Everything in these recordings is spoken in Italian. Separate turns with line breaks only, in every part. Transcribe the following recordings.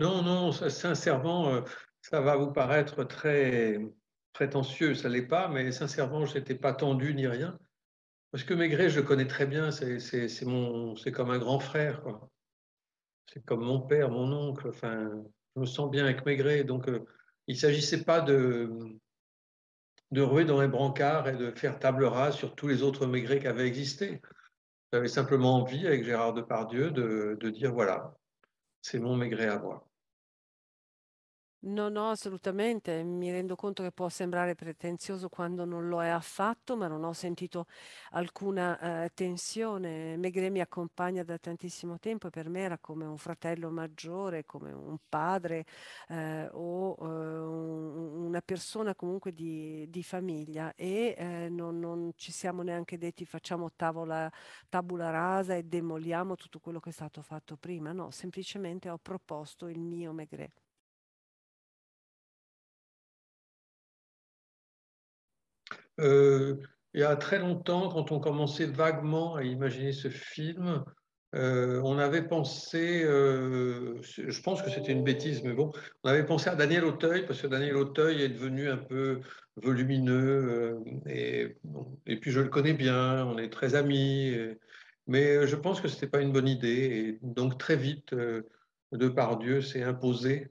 Non, non, sincèrement, euh, ça va vous paraître très prétentieux, ça l'est pas, mais sincèrement, je n'étais pas tendu ni rien. Parce que Maigret, je le connais très bien, c'est comme un grand frère. C'est comme mon père, mon oncle. Enfin, je me sens bien avec Maigret, donc euh, il s'agissait pas de de ruer dans les brancards et de faire table rase sur tous les autres Maigret qui avaient existé. J'avais simplement envie, avec Gérard Depardieu, de, de dire voilà, c'est mon Maigret à moi.
No, no, assolutamente. Mi rendo conto che può sembrare pretenzioso quando non lo è affatto, ma non ho sentito alcuna eh, tensione. Megre mi accompagna da tantissimo tempo e per me era come un fratello maggiore, come un padre eh, o una persona comunque di, di famiglia e eh, non, non ci siamo neanche detti facciamo tavola, tabula rasa e demoliamo tutto quello che è stato fatto prima. No, semplicemente ho proposto il mio Megre.
Euh, il y a très longtemps, quand on commençait vaguement à imaginer ce film, euh, on avait pensé, euh, je pense que c'était une bêtise, mais bon, on avait pensé à Daniel Auteuil, parce que Daniel Auteuil est devenu un peu volumineux, et, et puis je le connais bien, on est très amis, mais je pense que ce n'était pas une bonne idée, et donc très vite, Depardieu s'est imposé,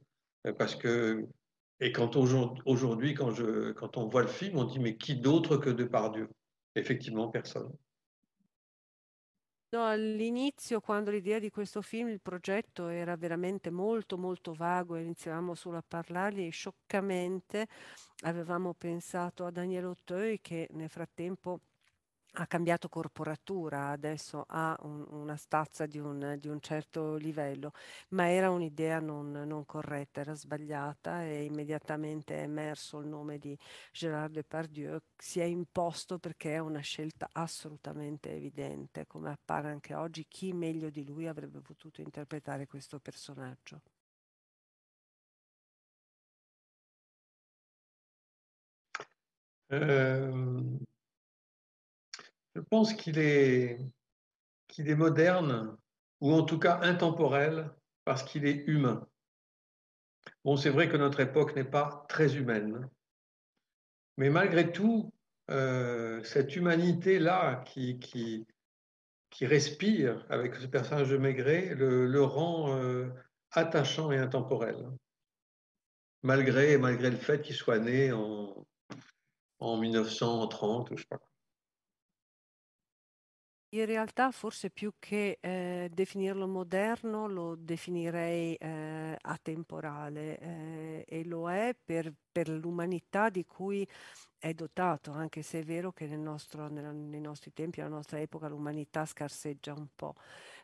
parce que et quand aujourd'hui, quand, quand on voit le film, on dit mais qui d'autre que Depardieu Effectivement, personne.
No, all'inizio, quando l'idea di questo film, il progetto era veramente molto molto vago, iniziavamo solo a parlargli e scioccamente avevamo pensato a Daniel Auteuil che nel frattempo ha cambiato corporatura, adesso ha un- una stazza di un, di un certo livello, ma era un'idea non, non corretta, era sbagliata e immediatamente è emerso il nome di Gérard Depardieu, si è imposto perché è una scelta assolutamente evidente, come appare anche oggi, chi meglio di lui avrebbe potuto interpretare questo personaggio.
Euh, Je pense qu'il est, moderne, ou en tout cas intemporel, parce qu'il est humain. Bon, c'est vrai que notre époque n'est pas très humaine, mais malgré tout, euh, cette humanité-là qui, respire avec ce personnage de Maigret le, rend euh, attachant et intemporel, malgré, malgré le fait qu'il soit né en, en 1930 ou je sais pas.
In realtà forse più che eh, definirlo moderno lo definirei eh, atemporale eh, e lo è per, per l'umanità di cui è dotato, anche se è vero che nel nostro, nella, nei nostri tempi, nella nostra epoca, l'umanità scarseggia un po',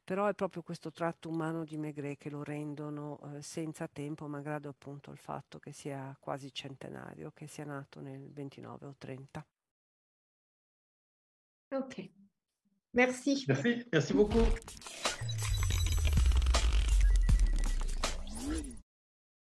però è proprio questo tratto umano di Maigret che lo rendono eh, senza tempo, malgrado appunto il fatto che sia quasi centenario, che sia nato nel 29 o 30.
Ok. Merci.
Merci, merci beaucoup.